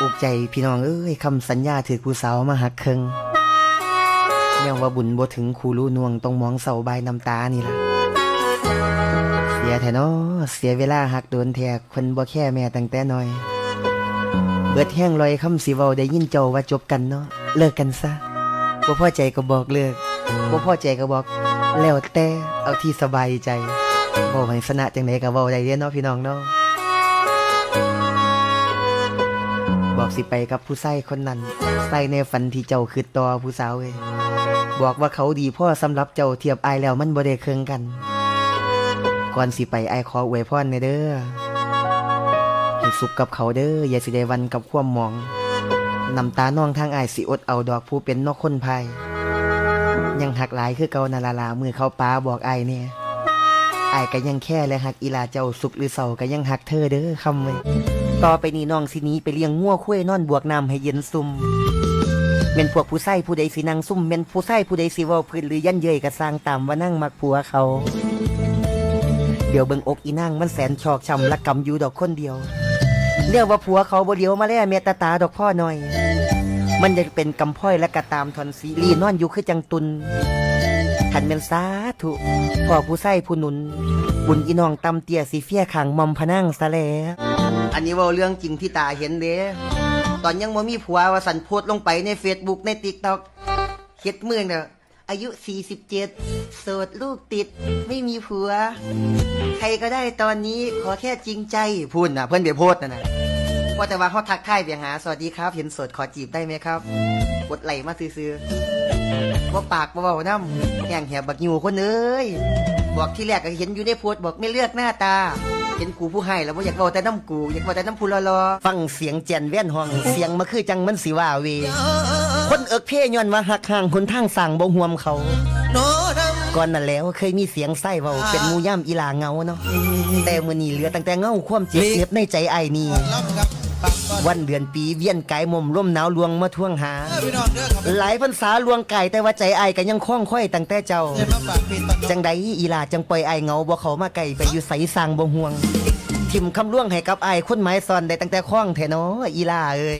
อุกใจพี่น้องเอ้ยคำสัญญาถือผู้สาวมาหักเคิงแม้ว่าบุญบ่ถึงคูรู้นวงต้องมองเสาใบน้ำตานี่ล่ะ เสียแท้เนาะเสียเวลาหักโดนแทกคนบ่แค่แม่ตั้งแต่น้อย เบิดแห้งลอยคำสิเวาได้ยินเจ้าว่าจบกันเนาะเลิกกันซะบ่พ่อใจก็บอกเลิกบ่พ่อใจก็บอกแล้วแต่เอาที่สบายใจบ่ให้สนะจังไดก็เว้าได้เด้เนาะพี่น้องเนาะ บอกสิไปกับผู้ชายคนนั้นใส่ในฝันที่เจ้าคือต่อผู้สาวเว้ยบอกว่าเขาดีพ่อสำหรับเจ้าเทียบอายแล้วมันบ่ได้เคืองกัน ก่อนสิไปไอขออวยพรในเด้อให้สุขกับเขาเด้ออย่าสิได้วันกับความมองน้ำตาน้องทางอายสิอดเอาดอกผู้เป็นนอกคนภายยังหักหลายคือเกานาลาลามือเขาป้าบอกไอเนี่ยไอก็ยังแค่และหักอีลาเจ้าสุขหรือเศร้าก็ยังหักเธอเด้อคำเว้ย ต่อไปนี้น้องสินี้ไปเลี้ยงงัวคุ้ยนอนบวกน้ำให้เย็นซุ่มเม่นพวกผู้ใส่ผู้ใดสินังซุ่มเม่นผู้ใส่ผู้ใดสิว้าพื้นหรือยันเย้ยก็สร้างตามว่านั่งมักผัวเขา เดี๋ยวเบิ่งอกอีนั่งมันแสนชอกช้ำละกำอยู่ดอกคนเดียวเรียกว่าผัวเขาบ่เดียวมาแล้วเมตตาดอกพ่อหน่อย มันจะเป็นกำพ้อยและกระตามทอนซีรีนอนอยู่คือจังตุนขันเป็นสาธุพ่อผู้ใส่ผู้หนุน บุญอีน้องตำเตียสีเฟียขังมอมพนั่งซะแล้ว อันนี้เว่าเรื่องจริงที่ตาเห็นเด้ตอนยังบ่มีผัวว่าสันโพดลงไปในเฟซบุ๊กในติ๊กต็อกเฮ็ดเมืองเด้ออายุ 47 โสดลูกติด ไม่มีผัว ใครก็ได้ตอนนี้ขอแค่จริงใจพูดนะเพื่อนเบียโพดนะนะว่าแต่ว่าเขาทักทายเบียหา สวัสดีครับ เห็นโสดขอจีบได้ไหมครับกดไหลมาซื้อๆว่าปากเบาๆน้ำแห่งแหบบักยูคนเอ้ยบอกที่แรกก็เห็นอยู่ในโพสบอกไม่เลือกหน้าตา เห็นกูผู้ให้แล้วว่าอยากบอกแต่น้ำกู อยากบอกแต่น้ำพูรออฟังเสียงแจนแว่นห้อง เสียงมาคือจังมันสิว่าเว คนเอิกเพ่ย้อนว่าหักห่างคนทางสั่งบ่ห่วมเขาก่อนนั้นแล้วเคยมีเสียงไส้เบาเป็นมูย่ำอีหลาเงาเนาะแต่มือนี้เหลือตั้งแต่เงาความเจ็บเน็บในใจไอ้นี่ วันเดือนปีเวียนกายมมร่มหนาวลวงมาท่วงหา หลายพรรษาลวงไก่แต่ว่าใจไอ้ายก็ยังคล้องค่อยตั้งแต่เจ้า จังใดอีหลาจังปล่อยไอายเหงาบ่เขามาไก่ไปอยู่ใสสร้างบ่ห่วง ทิมคำล่วงให้กับไอายคนไม้ซอนได้ตั้งแต่คล้องแทนออีหลาเอ้ย